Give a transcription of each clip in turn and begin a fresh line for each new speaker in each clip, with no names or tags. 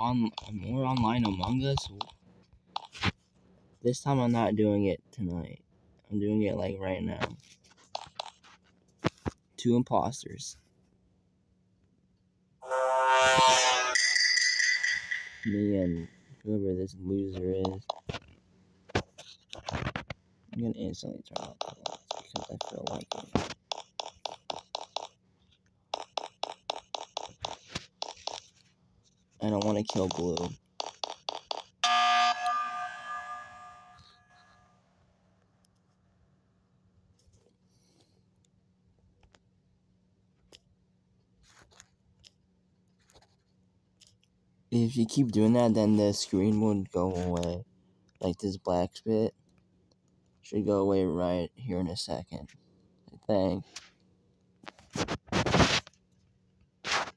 on more online Among Us. This time I'm not doing it tonight. I'm doing it like right now. Two imposters. Me and whoever this loser is. I'm gonna instantly turn off the lights because I feel like it. I don't want to kill Blue. If you keep doing that, then the screen would go away. Like this black spit should go away right here in a second. I think.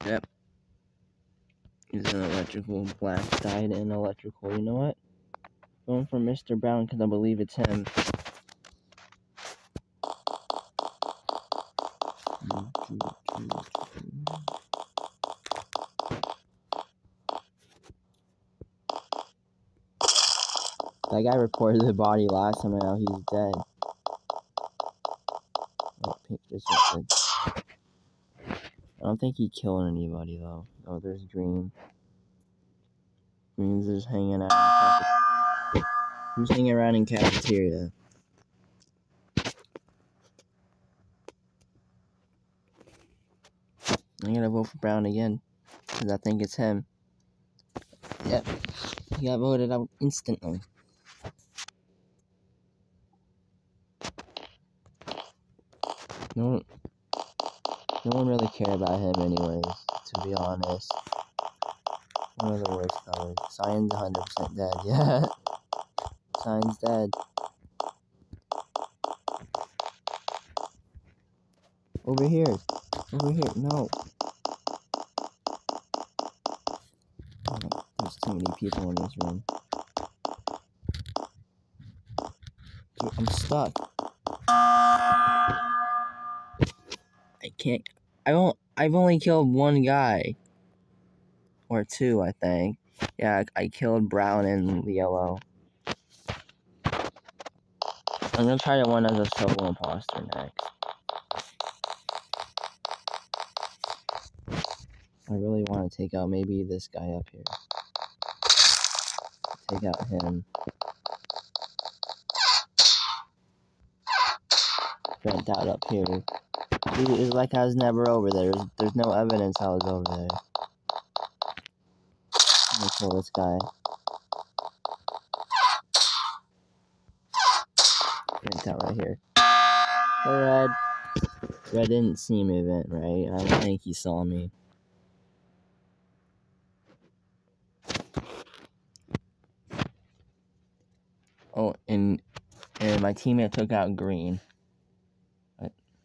Yep. He's an electrical black dyed in electrical. You know what? Going for Mr. Brown because I believe it's him. That guy reported the body last time and now he's dead. Oh, pink just went I don't think he killed anybody though. Oh, there's green. Green's just hanging out. Who's hanging around in cafeteria? I'm gonna vote for Brown again because I think it's him. Yep, he got voted out instantly. No no one really cared about him anyways, to be honest. One of the worst colors. Cyan's 100% dead, yeah. Cyan's dead. Over here. Over here. No. Oh, there's too many people in this room. Dude, I'm stuck. I can't. I don't. I've only killed one guy, or two, I think. Yeah, I, I killed brown and yellow. I'm gonna try to one as a solo imposter next. I really want to take out maybe this guy up here. Take out him. Vent out up here. Dude, it's like I was never over there. There's, there's no evidence I was over there. Let me kill this guy. Vent out right here. Red. Red didn't see me vent, right? I don't think he saw me. Oh, and and my teammate took out green.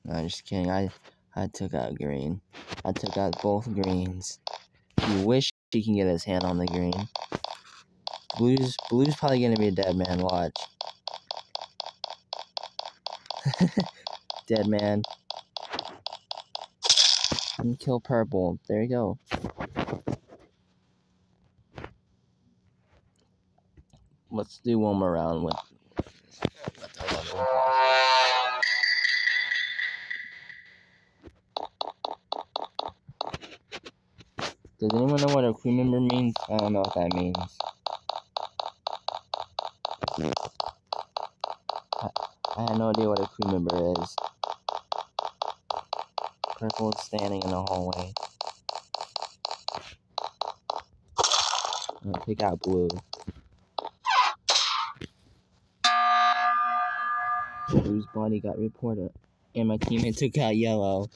No, I'm just kidding. I I took out green. I took out both greens. You wish he can get his hand on the green. Blue's Blue's probably gonna be a dead man. Watch. dead man. And kill purple. There you go. Let's do one more round with Does anyone know what a crew member means? I don't know what that means. I, I have no idea what a crew member is. Purple is standing in the hallway. Gonna pick out blue. Blue's body got reported. And my teammate took out yellow.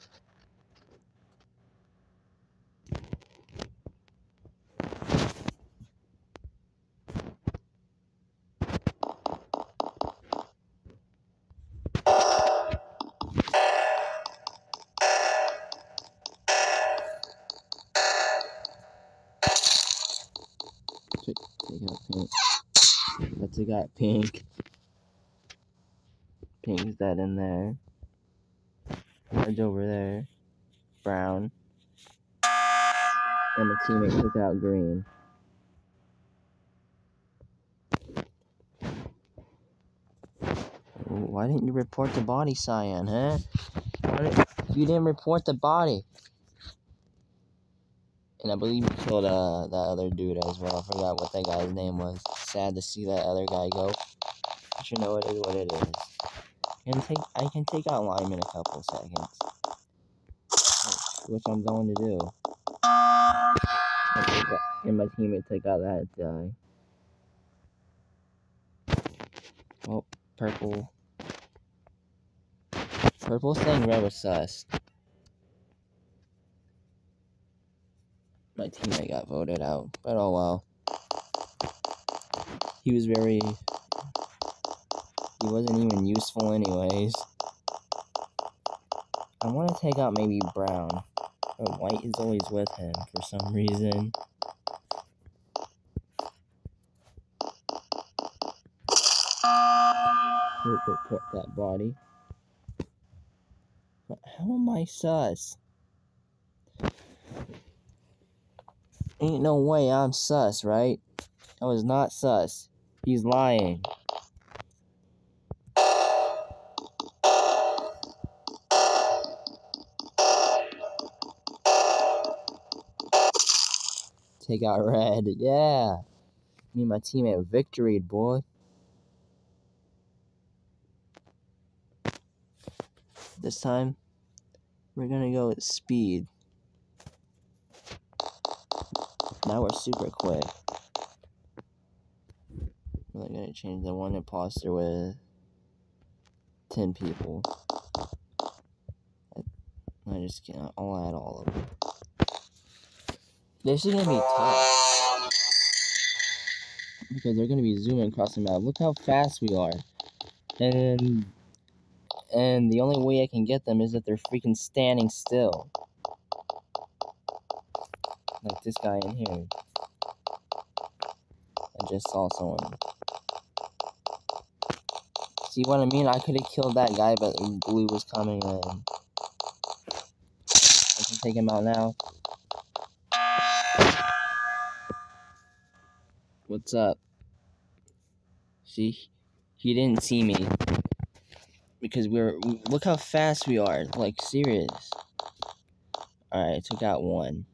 also got pink. Pink's that in there. Orange over there. Brown. And my teammate took out green. Why didn't you report the body, Cyan, huh? Did, you didn't report the body. And I believe you killed uh, that other dude as well. I forgot what that guy's name was. Sad to see that other guy go. But you know, it is what it is. And take, I can take out Lime in a couple seconds. Which I'm going to do. And my teammate took out that guy. Oh, purple. Purple saying red was sus. My teammate got voted out, but oh well. He was very. He wasn't even useful, anyways. I want to take out maybe Brown, but White is always with him for some reason. report that body. But how am I sus? Ain't no way I'm sus, right? I was not sus. He's lying. Take out red. Yeah. Me and my teammate victory, boy. This time, we're gonna go with speed. Now we're super quick. We're gonna change the one imposter with 10 people. I, I just can't, I'll add all of them. This is gonna be tough. Because they're gonna be zooming across the map. Look how fast we are. And and the only way I can get them is that they're freaking standing still. Like this guy in here. I just saw someone. See what I mean? I could have killed that guy, but blue was coming in. I can take him out now. What's up? See? He didn't see me because we're look how fast we are. Like serious. All right, I took out one.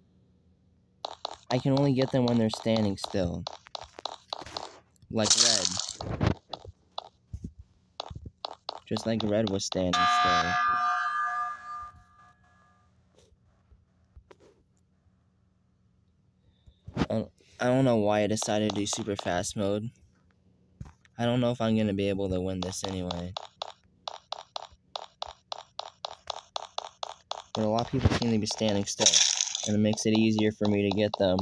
I can only get them when they're standing still. Like red. Just like red was standing still. I don't know why I decided to do super fast mode. I don't know if I'm going to be able to win this anyway. But a lot of people seem to be standing still, and it makes it easier for me to get them.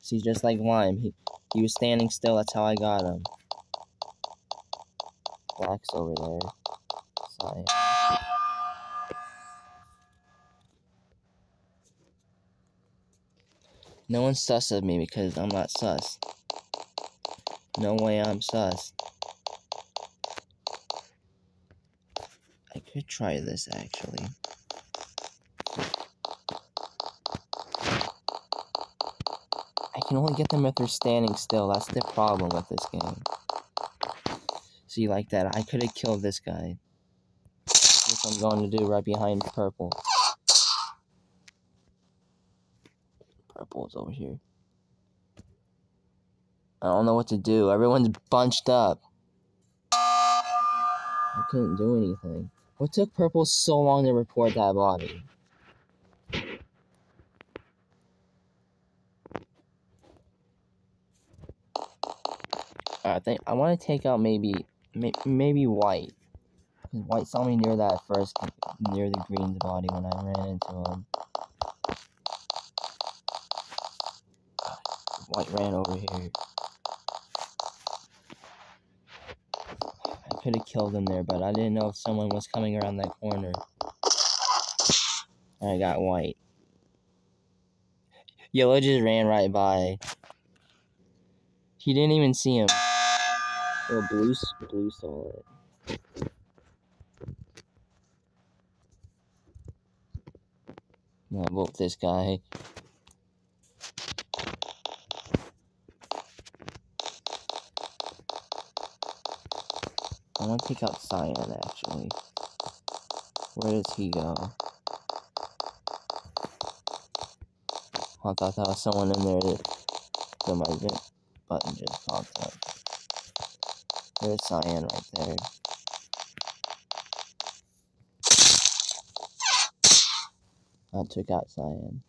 See, just like Lime, he, he was standing still, that's how I got him. Black's over there. No one's sus of me because I'm not sus. No way I'm sus. I could try this actually. I can only get them if they're standing still. That's the problem with this game. See, like that, I could have killed this guy. I'm going to do right behind purple. Purple is over here. I don't know what to do. Everyone's bunched up. I couldn't do anything. What took Purple so long to report that body? I think I want to take out maybe maybe white. Cause white saw me near that first near the green's body when I ran into him. White ran over here. I could have killed him there, but I didn't know if someone was coming around that corner. I got white. Yellow just ran right by. He didn't even see him. Oh, blue, blue saw it. I'll vote this guy. I want to take out Cyan, actually. Where does he go? I thought there was someone in there so my button just popped up. There's Cyan right there. I took out Cyan.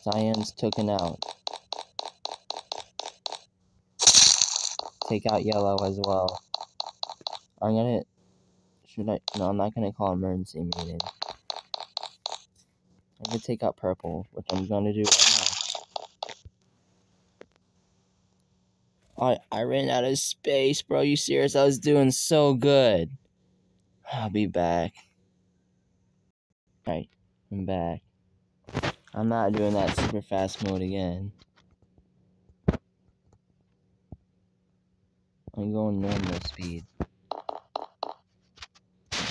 Cyan's taken out. Take out yellow as well. I'm gonna... Should I... No, I'm not gonna call emergency meeting. I'm gonna take out purple, which I'm gonna do right now. I, I ran out of space, bro. You serious? I was doing so good. I'll be back. Alright, I'm back. I'm not doing that super fast mode again. I'm going normal speed.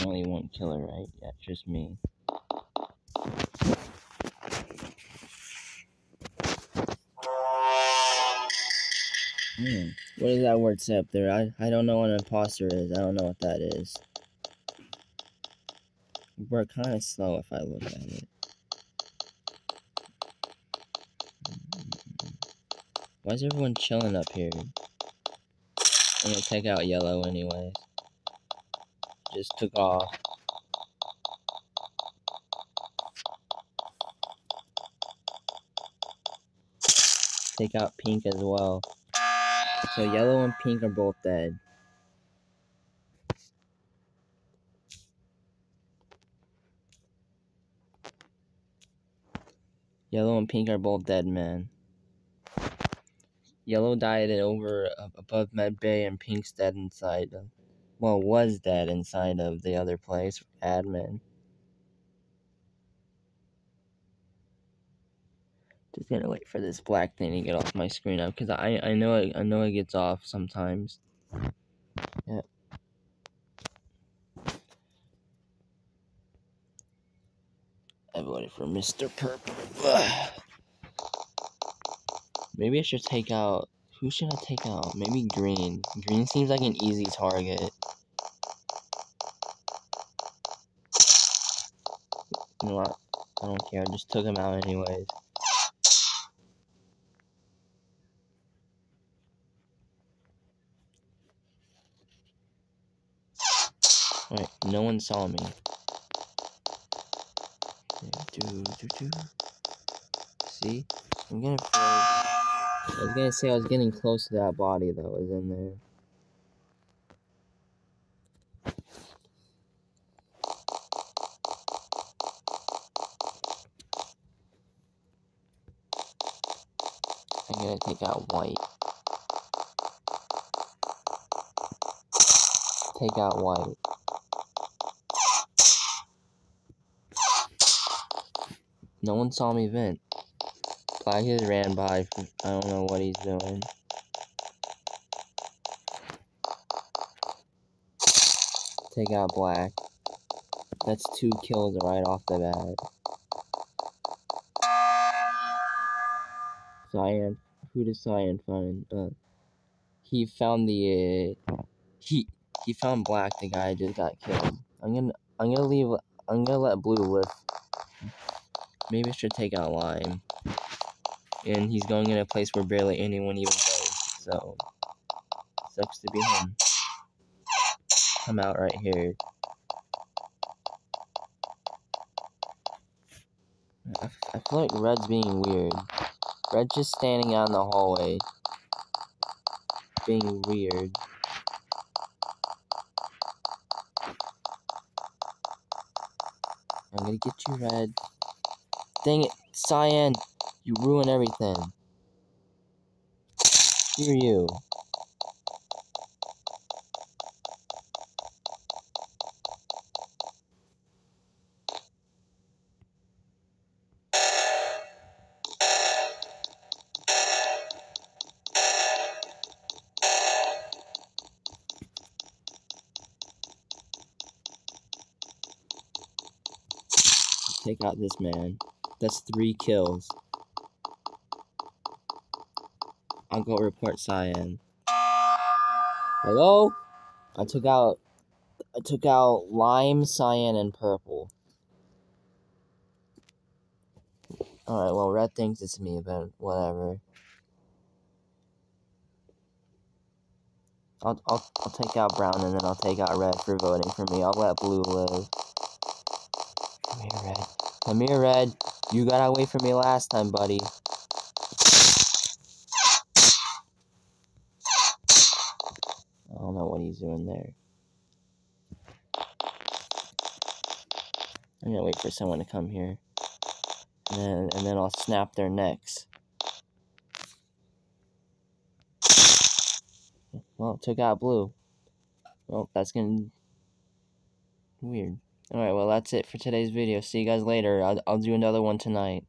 Only one killer, right? Yeah, just me. What does that word say up there? I, I don't know what an imposter is. I don't know what that is. We're kind of slow if I look at it. Why is everyone chilling up here? I'm gonna take out yellow anyways. Just took off. Take out pink as well. So yellow and pink are both dead. Yellow and pink are both dead, man. Yellow died over above med bay, and Pink's dead inside. Of, well, was dead inside of the other place, admin. Just gonna wait for this black thing to get off my screen now, because I I know it I know it gets off sometimes. Yeah. Everybody for Mr. Purple. Maybe I should take out... Who should I take out? Maybe Green. Green seems like an easy target. You know what? I don't care. I just took him out anyways. Alright, no one saw me. Do, do, do. See? I'm gonna I was gonna say I was getting close to that body that was in there. I'm gonna take out white. Take out white. No one saw me vent. Black just ran by. I don't know what he's doing. Take out Black. That's two kills right off the bat. Cyan. Who does Cyan find? Uh, he found the. Uh, he he found Black. The guy just got killed. I'm gonna I'm gonna leave. I'm gonna let Blue live. Maybe I should take out Lime and he's going in a place where barely anyone even goes. So, sucks to be him. Come out right here. I, I feel like Red's being weird. Red's just standing out in the hallway. Being weird. I'm gonna get you, Red. Dang it, Cyan! You ruin everything. Screw you. Take out this man. That's three kills. I'll go report cyan. Hello? I took out I took out lime, cyan, and purple. Alright, well red thinks it's me, but whatever. I'll, I'll, I'll take out brown and then I'll take out red for voting for me. I'll let blue live. Come here, red. Come here, red. You got away from me last time, buddy. I don't know what he's doing there. I'm gonna wait for someone to come here. And then, and then I'll snap their necks. Well, took out blue. Well, that's gonna... Weird. Alright, well, that's it for today's video. See you guys later. I'll, I'll do another one tonight.